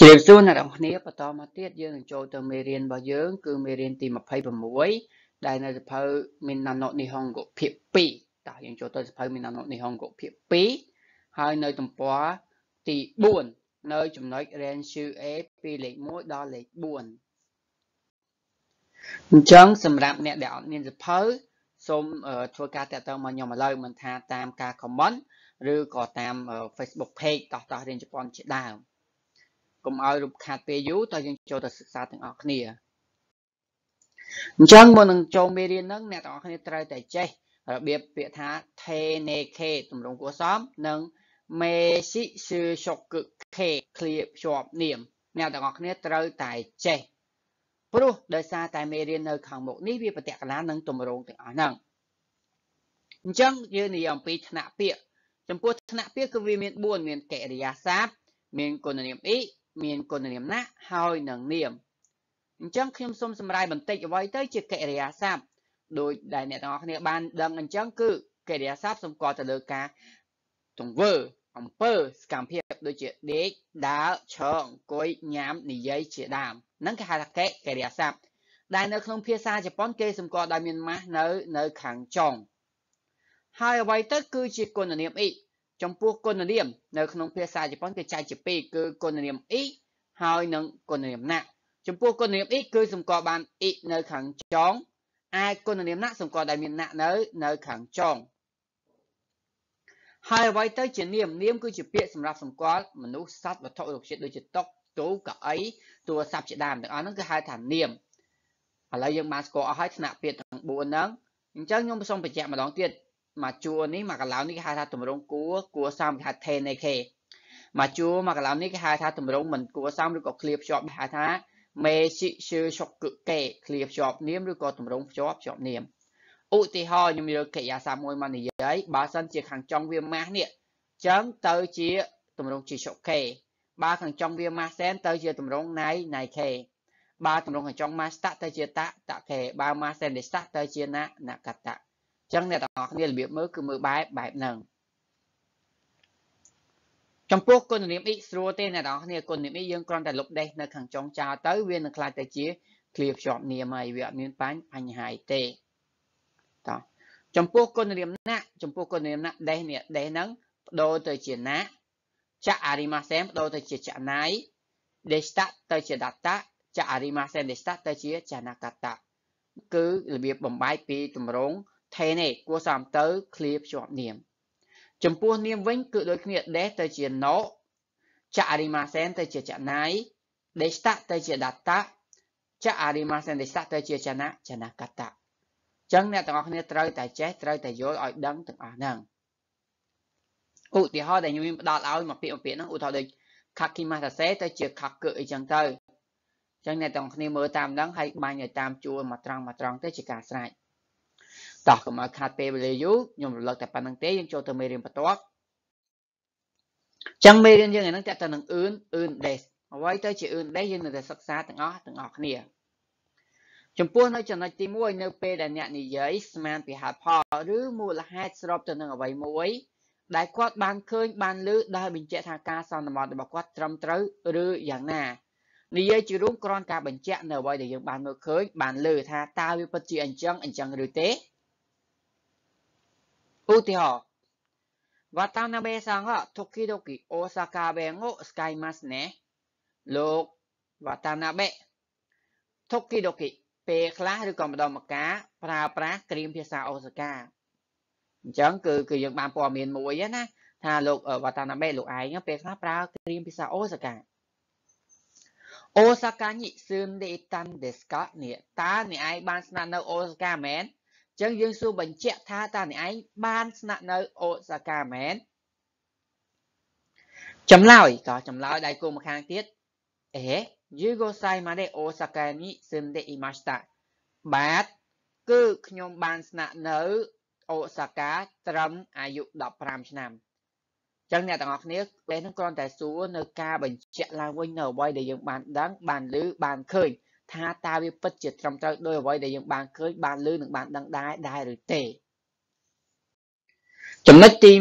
ជម្រាបសួរអ្នកនរគ្នាបន្តមកទៀតយើងនឹងចូលទៅមេរៀនរបស់យើង គឺមេរៀនទី26ដែលនៅសភៅ Minano Nihongo ភាគ2តោះយើងចូលទៅសភៅ Minano Nihongo ភាគ2ហើយនៅទំព័រទី4នៅចំណុច Renshu A ពីលេខ1ដល់លេខ4អញ្ចឹងសម្រាប់អ្នកដែលអត់មានសភៅសូមធ្វើការតាក់ទងមកខ្ញុំឥឡូវមិនថាតាមការ comment ឬក៏តាម Facebook page តោះតោះរៀនជប៉ុនជាដើម កុំឲ្យរូបខាត់ពេលយូរតើយើងចូលទៅសិក្សាទាំងអស់គ្នាអញ្ចឹងមុននឹងចូលមេរៀនហ្នឹងអ្នកទាំងអស់គ្នាត្រូវតែចេះរបៀបពាក្យថា teneke ទម្រង់គួរសមនិង meshi shushoku ke ឃ្លាភ្ជាប់នាមអ្នកទាំងអស់គ្នាត្រូវតែចេះព្រោះដោយសារតែមេរៀននៅខាងមុខនេះវាប្រតិកលានឹងទម្រង់ទាំងអស់ហ្នឹងអញ្ចឹងយើងនិយាយអំពីថ្នាក់ពាក្យចំពោះថ្នាក់ពាក្យគឺវាមាន4មានកិរិយាសព្ទមានគុណនាមអ៊ី មានគុណនាមណាហើយនឹងនាមអញ្ចឹងខ្ញុំសូមសម្រាយបន្តិចអ្វីទៅជាកិរិយាសព្ទដោយដែលអ្នកទាំងអស់គ្នាបានដឹងអញ្ចឹងគឺកិរិយាសព្ទសម្គាល់ទៅលើការទង្វើអំពើសកម្មភាពដូចជាដេកដើរឈរអង្គុយញ៉ាំនិយាយជាដើមហ្នឹងគេហៅថាកិកិរិយាសព្ទដែលនៅក្នុងភាសាជប៉ុនគេសម្គាល់ដោយមានម៉ាស់នៅនៅខាងចុងហើយអ្វីទៅគឺជាគុណនាមអ៊ី ចំពោះគុណនាមនៅក្នុងភាសាជប៉ុនគេចែកជាពីរគឺគុណនាមអ៊ីហើយនិងគុណនាមណាចំពោះគុណនាមអ៊ីគឺសម្គាល់បានអ៊ីនៅខាងចុងឯគុណនាមណាសម្គាល់ដោយមានណានៅនៅខាងចុងហើយអ្វីទៅជានាមនាមគឺជាពាក្យសម្រាប់សម្គាល់មនុស្សសត្វវត្ថុរុក្ខជាតិដូចជាតុទូកៅអីទូរស័ព្ទជាដើមទាំងអស់ហ្នឹងគឺហៅថានាមឥឡូវយើងបានស្គាល់អស់ហើយថ្នាក់ពាក្យទាំង4ហ្នឹងអញ្ចឹងខ្ញុំសូមបញ្ជាក់ម្ដងទៀត មកជួរនេះមកកន្លោនេះគេហៅថាតម្រងគួរគួរសំគេហៅ TNK មកជួរមកកន្លោនេះគេហៅថាតម្រងមិនគួរសំឬក៏ឃ្លាភ្ជាប់គេហៅថាមេស៊ីឈឺឈុកកកេឃ្លាភ្ជាប់នាមឬក៏តម្រងភ្ជាប់ភ្ជាប់នាមឧទាហរណ៍ខ្ញុំយកកិរិយាសព្ទមួយមកនិយាយបើសិនជាខាងចុងវាម៉ាស់នេះចឹងទៅជាតម្រងជាឈុកកេបើខាងចុងវាម៉ាស់សែនទៅជាតម្រងណៃណៃខេបើតម្រងខាងចុងម៉ាស្តទៅជាតតខេបើម៉ាសែនដេស្តទៅជាណណកតៈ ចឹងអ្នកទាំងអស់គ្នារបៀបមើលគឺមើលបែបបែបហ្នឹងចំពោះគុណនាម x ស្រួលទេអ្នកទាំងអស់គ្នាគុណនាម x យើងគ្រាន់តែលុបដេសនៅខាងចុងចោលទៅវានឹងខ្លាចទៅជាឃ្លាភ្ជាប់នាមហើយវាអត់មានបញ្ហាទេតោះចំពោះគុណនាមណាចំពោះគុណនាមណាដេសនេះដេសហ្នឹងបដូរទៅជាណាចៈអារីម៉ាសែនបដូរទៅជាចណៃដេស្តទៅជាដតៈចៈអារីម៉ាសែនដេស្តទៅជាចណកតៈគឺរបៀបបំបែកពីតម្រង ថេនេះគួរសមទៅឃ្លាភ្ជាប់នាម ចំពោះនាមវិញគឺដូចគ្នា des ទៅជា no ចអរិមាសេនទៅជាចណៃ desta ទៅជា data ចអរិមាសេន desta ទៅជាចនៈចនកតៈចឹងអ្នកទាំងអស់គ្នាត្រូវតែចេះត្រូវតែយល់ឲ្យដឹងទាំងអស់ហ្នឹងឧទាហរណ៍ដែលខ្ញុំមានផ្ដល់ឲ្យមកពាក្យមួយពាក្យហ្នឹងឧទាហរណ៍ដូច kakimase ទៅជា kaku អីចឹងទៅចឹងអ្នកទាំងគ្នាមើលតាមហ្នឹងហើយបាញ់ឲ្យតាមជួរមកត្រង់មកត្រង់ទៅជាការស្រេច តោះកុំឲ្យខាត់ពេលវេលាយូរខ្ញុំរំលឹកតែប៉ុណ្្នឹងទេយើងចូលទៅមេរៀនបន្ទាប់ចឹងមេរៀនយើងហ្នឹងតើទៅនឹងអឿនអឿន des អ្វីទៅជាអឿន des យើងនៅតែសិក្សាទាំងអស់ទាំងអស់គ្នាចំពោះនៅចំណុចទី1នៅពេលដែលអ្នកនិយាយស្មានពីហេតុផលឬមូលហេតុស្របទៅនឹងអ្វីមួយដែលគាត់បានឃើញបានឮដោយបញ្ជាក់ថាការសន្មតរបស់គាត់ត្រឹមត្រូវឬយ៉ាងណានិយាយជារួមគ្រាន់ការបញ្ជាក់នៅអ្វីដែលយើងបានមើលឃើញបានឮថាតើវាពិតជាអញ្ចឹងអញ្ចឹងឬទេ ឧទាហរណ៍渡辺さんが時々大阪弁を使いますねលោក渡辺時々ពេលខ្លះឬក៏ម្ដងម្កាលប្រើប្រាស់គ្រាមភាសាអូសាកាអញ្ចឹងគឺគឺយើងបានព័ត៌មានមួយណាថាលោកវតាណាបេលោកឯងពេលខ្លះប្រើគ្រាមភាសាអូសាកាអូសាកាញិស៊ឺនដេតាន់ដេស្កានេះតើអ្នកឯងបានស្នាក់នៅអូសាកាមែន ចឹងយើងសួរបញ្ជាក់ថាតើអ្នកឯងបានស្នាក់នៅអូសាកាមែនចម្លើយក៏ចម្លើយដៃគូម្ខាងទៀតអេយូហ្គោសៃម៉ាដេអូសាកានីស៊ឹមដេអ៊ីម៉ាស្តាបាទគឺខ្ញុំបានស្នាក់នៅអូសាកាត្រឹមអាយុ15ឆ្នាំចឹងអ្នកទាំងអស់គ្នាពេលហ្នឹងគ្រាន់តែសួរនៅការបញ្ជាក់ឡើងវិញនៅអ្វីដែលយើងបានដឹងបានឮបានឃើញ ថាតើវាពិតជាត្រឹមត្រូវដោយអ្វីដែលយើងបានឃើញបានឮនិងបានដឹងដែរដែរឬទេចំណុចទី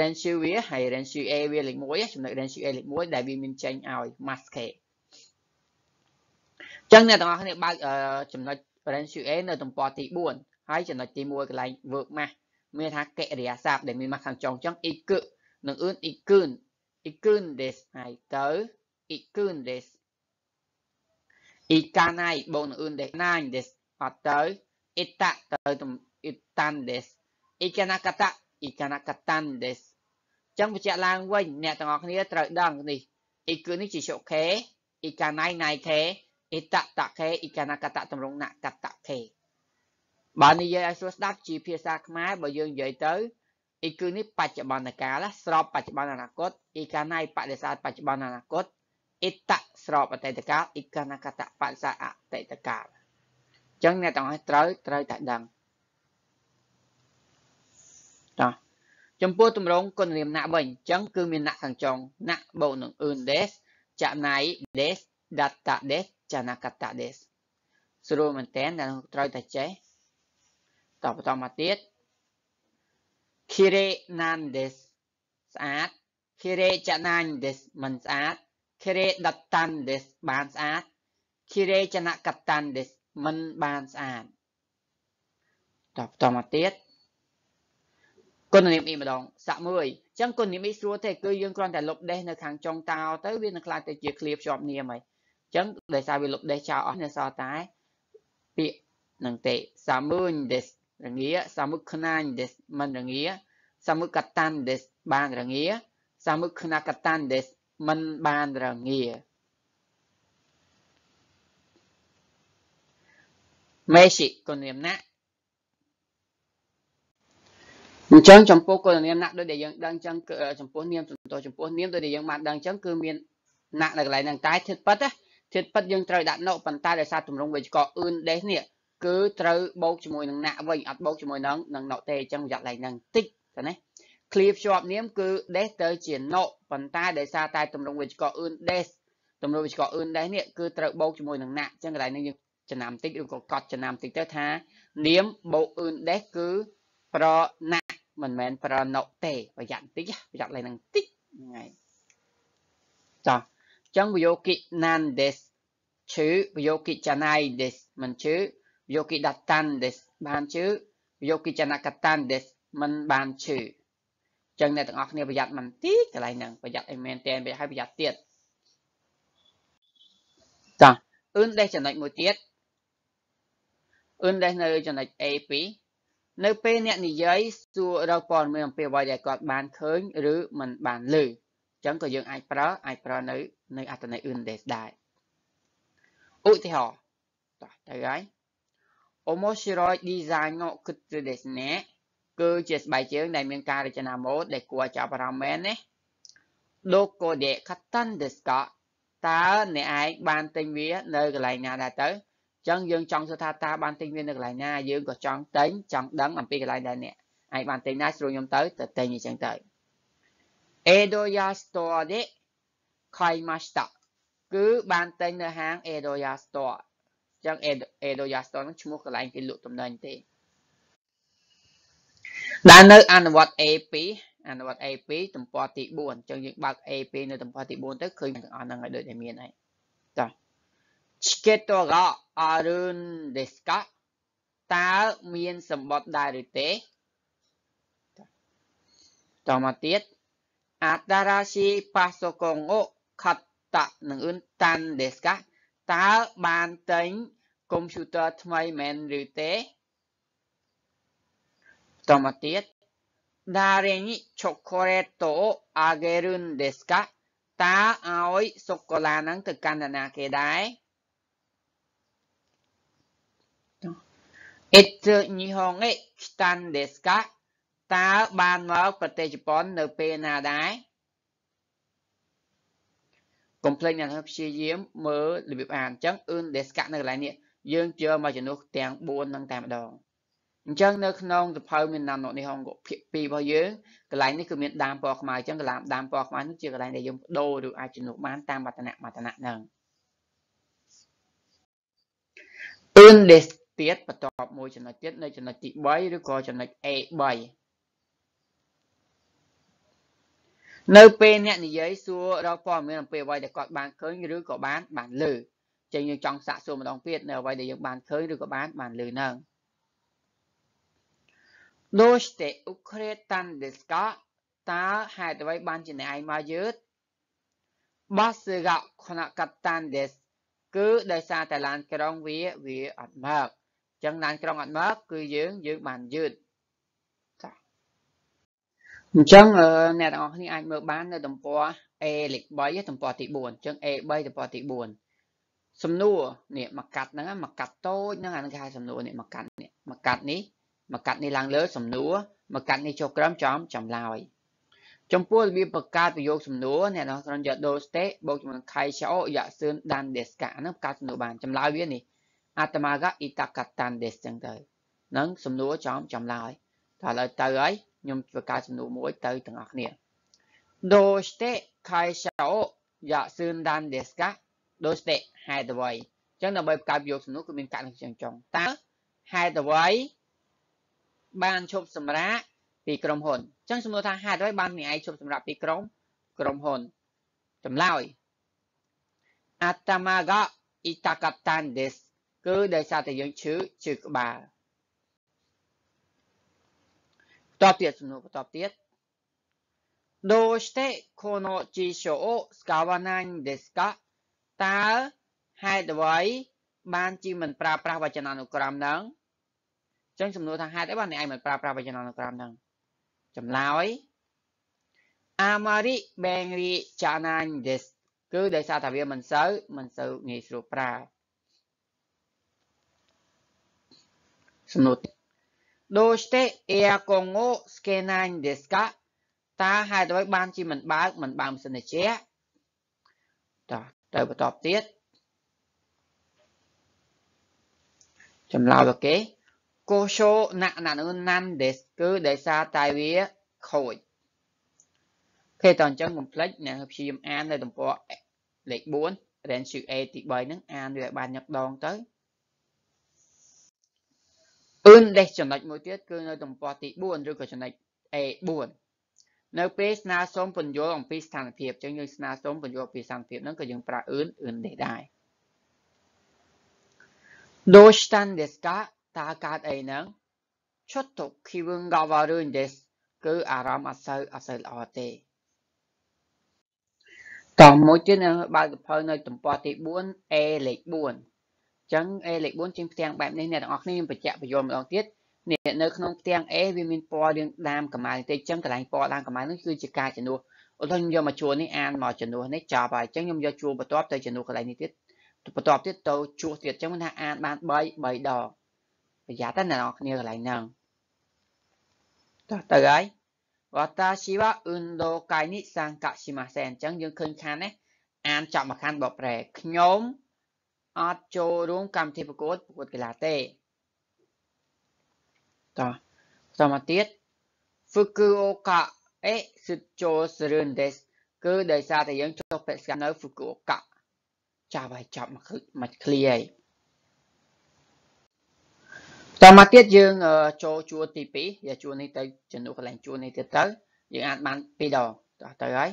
range វាហើយ range A វាលេខ1ចំណុច range A លេខ1ដែលវាមានចេញឲ្យ mask ចឹងអ្នកទាំងអស់គ្នាបើកចំណុច range A នៅទំព័រទី4ហើយចំណុចទី1កន្លែង work math មានថាកិរិយាសព្ទដែលមានមកខាងចុងចឹង ik នឹងអឿន ikun ikun des ហើយទៅ ikun des ikanai បូកនឹងអឿន des 9 des អត់ទៅ ita ទៅ itan des ikanakata ikanakatan des ចឹងបញ្ជាក់ឡើងវិញអ្នកទាំងអស់គ្នាត្រូវដឹងនេះ ik នេះជាសុខេ ikanai nai ke ita ta ke ikanakata តម្រងណាកតខេបើនិយាយឲ្យស្រួលស្ដាប់ជាភាសាខ្មែរបើយើងនិយាយទៅអ៊ីគឺនេះបច្ចុប្បន្នកាលស្របបច្ចុប្បន្នអនាគតអ៊ីកាណៃបដិសេធបច្ចុប្បន្នអនាគតអ៊ីតៈ ស្របអតីតកាលអ៊ីកាណកតបដិសេធអតីតកាលអញ្ចឹងអ្នកទាំងអស់ត្រូវត្រូវតែដឹងតោះចំពោះទម្រង់គុណនាមណាក់វិញអញ្ចឹងគឺមានណាក់ខាងចុងណាក់បូកនឹង eun des ចំណៃ des data des ចនកត des ស្រួលមែនតើដែលត្រូវតែចេះតបន្តមកទៀត Kire Nandes ស្អាត Kire Chanandes មិនស្អាត Kire Datandes បានស្អាត Kire Chanakatandes មិនបានស្អាតតបន្តមកទៀតគុណនាមអ៊ីម្ដងសាក់មួយអញ្ចឹងគុណនាមអ៊ីស្រួលទេគឺយើងគ្រាន់តែលុបដេសនៅខាងចុងតោទៅវានឹងខ្លាចទៅជាឃ្លាភ្ជាប់នាមហើយអញ្ចឹងដោយសារវាលុបដេសចោលអស់នៅសល់តែពាក្យនឹងទេសាមួយ des រងាសាមុខខ្នាញ des មិនរងាសាមុខកតាន់ des បានរងាសាមុខខ្នាកតាន់ des មិនបានរងាមេសិគុណនាមណាអញ្ចឹងចំពោះគុណនាមណាដូចដែលយើងដឹងអញ្ចឹងចំពោះនាមសំទោចំពោះនាមដូចដែលយើងបានដឹងអញ្ចឹងគឺមានណាក់នៅកន្លែងហ្នឹងតែធិតប៉ិតធិតប៉ិតយើងត្រូវដាក់ណូប៉ុន្តែដោយសារទម្រង់វេយ្យាករណ៍អឿនដេសនេះគឺត្រូវបូកជាមួយនឹងណាក់វិញអត់បូកជាមួយនឹងនឹងណុទេអញ្ចឹងប្រយ័ត្នឡើងហ្នឹងតិចទៅណា ឃ្លាភ្ជាប់នាមគឺ des ទៅជាណុប៉ុន្តែដោយសារតែទម្រង់វិជ្ជករអឿន des ទម្រង់វិជ្ជករអឿន des នេះគឺត្រូវបូកជាមួយនឹងណាក់អញ្ចឹងកន្លែងនេះយើងចំណាំតិចឬក៏កត់ចំណាំតិចទៅថានាមបូកអឿន des គឺប្រណាក់មិនមែនប្រណុទេប្រយ័ត្នតិចប្រយ័ត្នឡើងហ្នឹងតិចហ្នឹងហើយចាអញ្ចឹងវយោគិ nan des ឈឺវយោគិ chanai des មិនឈឺយោគីដាតាន់ des បានឈឺយោគីចនកតាន់ des មិនបានឈឺ ចឹងអ្នកទាំងអស់គ្នាប្រយ័ត្នមិនតិចកន្លែងហ្នឹងប្រយ័ត្នឲ្យមែនតែនឲ្យប្រយ័ត្នទៀតចាអឿន des ចំណុចមួយទៀតអឿន des នៅចំណុច A2 នៅពេលអ្នកនិយាយសួររកព័ត៌មានអំពីអ្វីដែលគាត់បានឃើញឬមិនបានឮអញ្ចឹងក៏យើងអាចប្រើអាចប្រើនៅនៅអត្ថន័យ earn days ដែរឧទាហរណ៍តោះទៅហើយ面白いデザインの靴ですね គឺជាស្បែកជើងដែលមានការរចនាម៉ូដដែលគួរឲ្យចាប់អារម្មណ៍មែនណាលោកកូដេខាត់តាន់ដេស្កតើអ្នកឯងបានទិញវានៅកន្លែងណាដែរទៅអញ្ចឹងយើងចង់សួរថាតើបានទិញវានៅកន្លែងណាយើងក៏ចង់ទិញចង់ដឹងអំពីកន្លែងដែលអ្នកឯងបានទិញណាស្រួលខ្ញុំទៅទៅទិញអញ្ចឹងទៅអេដូយ៉ាស្តរដេខៃម៉ាស្តាគឺបានទិញនៅហាងអេដូយ៉ាស្តរអញ្ចឹងអេដូយ៉ាស្តរហ្នឹងឈ្មោះកន្លែងគេលក់ទំនិញទេ ដែលនៅអនុវត្ត A2 អនុវត្ត A2 ទំព័រទី4អញ្ចឹងយើងបើក A2 នៅទំព័រទី4ទៅឃើញទាំងអស់ហ្នឹងឲ្យដូចតែមានហើយតោះ Schedule អរុន Deska តើមានសម្បត្តិដែរឬទេតោះមកទៀតអតារាស៊ីប៉ាសូកងអូខតតនឹងអ៊ុនតាន់ Deska តើបានទិញកុំព្យូទ័រថ្មីមែនឬទេ តមកទៀត誰にチョコレートをあげるんですかតើឲ្យសូកូឡាហ្នឹងទៅកាន់នរណាគេដែរអេតញីហងឯ来たんですかតើបានមកប្រទេសជប៉ុននៅពេលណាដែរកុំភ្លេចអ្នកព្យាយាមមើលរបៀបអានអញ្ចឹងអឿនដេស្កានៅកន្លែងនេះយើងជឿមកចំនួនទាំង4ហ្នឹងតែម្ដង អញ្ចឹងនៅក្នុងសភៅមានណាំនេះហងភាគ2របស់យើងកន្លែងនេះគឺមានដើមពណ៌ខ្មៅអញ្ចឹងកន្លែងដើមពណ៌ខ្មៅនេះជាកន្លែងដែលយើងបដូរឬអាចជំនួសបានតាមមតនៈមតនៈហ្នឹងអឿនដេសទៀតបន្ទាប់មួយចំណុចទៀតនៅចំណុចទី3ឬក៏ចំណុច A3 នៅពេលអ្នកនិយាយសួររកព័ត៌មានអំពីអ្វីដែលគាត់បានឃើញឬក៏បានបានលើចឹងយើងចង់សាកសួរម្ដងទៀតនៅអ្វីដែលយើងបានឃើញឬក៏បានបានលើហ្នឹង どうして遅れたんですかតើហេតុអ្វីបានជាអ្នកឯងមកយឺតバスが来なかったんですគឺដោយសារតែឡានក្រុងវាវាអត់មកចឹងឡានក្រុងអត់មកគឺយើងយើងបានយឺតអញ្ចឹងអ្នកទាំងអស់គ្នាអាចមើលបាននៅទំព័រ A លេខ3ទំព័រទី4អញ្ចឹង A3 ទំព័រទី4សំណួរនេះមកកាត់ហ្នឹងមកកាត់តូចហ្នឹងអានឹងគេហៅសំណួរនេះមកកាត់នេះមកកាត់នេះ មកកាត់នេះឡើងលើសំណួរមកកាត់នេះចុះក្រោមចំចំឡើយចំពោះរបៀបបង្កើតប្រយោគសំណួរអ្នកនរត្រង់យកដូស្ទេបូកជាមួយខៃឆោយកសឿនដានដេសកាហ្នឹងបង្កើតសំណួរបានចំឡើយវានេះអាតមាកអ៊ីតកតានដេសចឹងទៅហ្នឹងសំណួរចំចំឡើយតែឥឡូវទៅហើយខ្ញុំបង្កើតសំណួរមួយទៅទាំងអស់គ្នាដូស្ទេខៃឆោយកសឿនដានដេសកាដូស្ទេហេតុអ្វីចឹងដើម្បីបង្កើតប្រយោគសំណួរគឺមានកាត់នឹងចឹងចុងតើហេតុអ្វី បានឈប់សម្រាកពីក្រុមហ៊ុនអញ្ចឹងសំណួរថាហេតុអ្វីបានអ្នកឯងឈប់សម្រាកពីក្រុមក្រុមហ៊ុនចម្លើយអាតាម៉ាហ្កាអ៊ីតាកាតានដេសគឺដោយសារតែយើងឈឺឈឺក្បាលបន្តទៀតសំណួរបន្តទៀតどうしてこの辞書を使わないんですかតើហេតុអ្វីបានជាមិនប្រើប្រាស់វចនានុក្រមហ្នឹងអញ្ ចឹងសំណួរថាហេតុអីបានអ្នកឯងមិនប្រើប្រាស់វចនានុក្រមហ្នឹងចម្លើយអាម៉ារីបែងរីចាណាញ់ដេសគឺដោយសារថាវាមិនសូវមិនសូវងាយស្រួលប្រើសំណួរដូច្នេះអែកងូស្កេណាញ់ដេសកាតើហេតុអ្វីបានជាមិនបើកមិនបើកមិនសិនជាតោះទៅបន្តទៀតចម្លើយអូខេ កោសោណណានុណាន់ដេសគឺដោយសារតែវាខូចគេតអញ្ចឹងកុំភ្លេចណាព្យាយាមអាននៅទំព័រលេខ4 range A ទី3ហ្នឹងអានវាឲ្យបានញឹកដងទៅអឿនដេសចំណុចមួយទៀតគឺនៅទំព័រទី4ឬក៏ចំណុច A 4នៅពេលស្នើសុំពន្យល់អំពីស្ថានភាពអញ្ចឹងយើងស្នើសុំពន្យល់អំពីស្ថានភាពហ្នឹងក៏យើងប្រើអឿនអឿនដេសដែរ Dostan deska តើកើតអីហ្នឹងちょっと気分が悪いんですគឺអារម្មណ៍អត់សូវអត់សូវល្អទេតមួយទៀតនៅបើកសភៅនៅទំព័រទី4 A លេខ4ចឹង A លេខ4ជាងផ្ទាំងបែបនេះអ្នកទាំងអស់គ្នាខ្ញុំបញ្ជាក់បញ្យល់ម្ដងទៀតនេះនៅក្នុងផ្ទាំង A វាមានពណ៌រាងដាមកម្ៅតិចចឹងកន្លែងពណ៌ដាមកម្ៅនេះគឺជាការជំនួសឧទាហរណ៍ខ្ញុំយកមកជួរនេះអានមកជំនួសនេះចប់ហើយចឹងខ្ញុំយកជួរបន្ទាប់ទៅជំនួសកន្លែងនេះទៀតបន្ទាប់ទៀតទៅជួសទៀតចឹងមិនថាអានបាន3 3ដង ប្រយ័ត្នណាអ្នកគ្នាកន្លែងហ្នឹងតោះទៅហើយវតាជីវៈឧណ្ដូកាយនិសង្កសិមាសេអញ្ចឹងយើងឃើញខានណាអានចាប់មកខានបបប្រែខ្ញុំអត់ចូលរួមកម្មវិធីប្រកួតប្រកួតកីឡាទេតោះតមកទៀតហ្វឹកគូអូកាអេសិតចូលសរឿនទេសគឺដោយសារតែយើងចុះបេសកកម្មនៅហ្វឹកគូអូកាចាប់ហើយចាប់មកគឺមិនឃ្លីហើយ តមកទៀតយើងចូលជួរទី2យកជួរនេះទៅជំនួសកន្លែងជួរនេះទៀតទៅយើងអាចបានពីរដងតោះទៅហើយ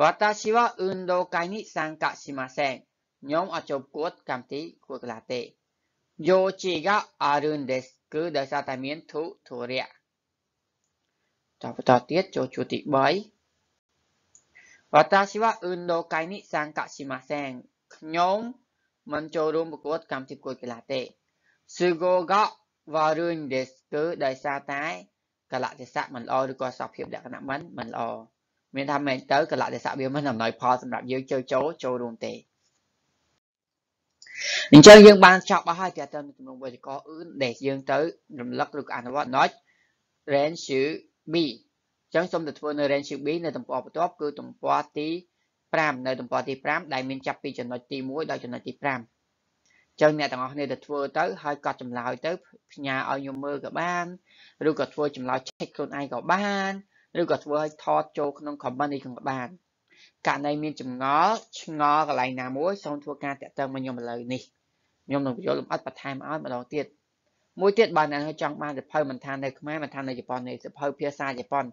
វតាស៊ីវ៉ាអ៊ុនដូកៃនេះសាងកាស៊ីម៉ាសេខ្ញុំអត់ចូលគួតកម្មវិធីគួតកលាទេយោជីកាអរុនដេសគឺដោយសារតែមានធុធរៈតបន្តទៀតចូលជួរទី3វតាស៊ីវ៉ាអ៊ុនដូកៃនេះសាងកាស៊ីម៉ាសេខ្ញុំមិនចូលរួមប្រកួតកម្មវិធីគួតកលាទេ ស៊ឺហ្គោកវ៉ារុនដេសគឺដោយសារតែកលៈទេសៈមិនល្អឬក៏សភាពលក្ខណៈមិនមិនល្អមានថាមែនទៅកលៈទេសៈវាមិនអំណោយផលសម្រាប់យើងចូលចូលចូលរួមទេអញ្ចឹងយើងបានចប់អស់ហើយទាក់ទងនឹងទំនងវេយ្យាករណ៍អឿនដែលយើងទៅរំលឹកឬក៏អនុវត្ត notch range B អញ្ចឹងសូមទៅធ្វើនៅ range B នៅទំព័របន្ទាប់គឺទំព័រទី5នៅទំព័រទី5ដែលមានចាប់ពីចំណុចទី1ដល់ចំណុចទី5អញ្ចឹងអ្នកទាំងអស់គ្នាទៅធ្វើទៅហើយកត់ចម្លើយទៅផ្ញើឲ្យខ្ញុំមើលក៏បានឬក៏ធ្វើចម្លើយ check ខ្លួនឯងក៏បានឬក៏ធ្វើឲ្យថតចូលក្នុង comment នេះក៏បានករណីមានចម្ងល់ឆ្ងល់កន្លែងណាមួយសូមធ្វើការតាក់ទងមកខ្ញុំឥឡូវនេះខ្ញុំនឹងបញ្យល់លម្អិតបន្ថែមឲ្យម្ដងទៀតមួយទៀតបើអ្នកចង់បានសភៅមិនថានៅខ្មែរមិនថានៅជប៉ុននេះសភៅភាសាជប៉ុន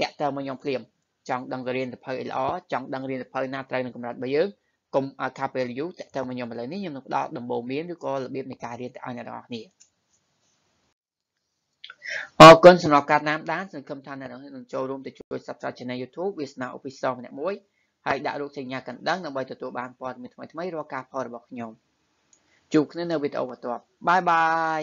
តាក់ទងមកខ្ញុំភ្លាមចង់ដឹងទៅរៀនសភៅអីល្អចង់ដឹងរៀនសភៅណាត្រូវនឹងកម្រិតរបស់យើង កុំឲ្យខាពេលយូតទៅមកខ្ញុំឥឡូវនេះខ្ញុំនឹងផ្ដល់ដំបូន្មានឬក៏របៀបនៃការរៀនទៅឲ្យអ្នកទាំងអស់គ្នាអរគុណសម្រាប់ការតាមដានសង្ឃឹមថាអ្នកទាំងអស់គ្នានឹងចូលរួមទៅជួយ Subscribe Channel YouTube វាសនា Official ម្នាក់មួយហើយដាក់រូបសញ្ញាកណ្ដឹងដើម្បីទទួលបានព័ត៌មានថ្មីៗរាល់ការផលរបស់ខ្ញុំជួបគ្នានៅវីដេអូបន្ទាប់បាយបាយ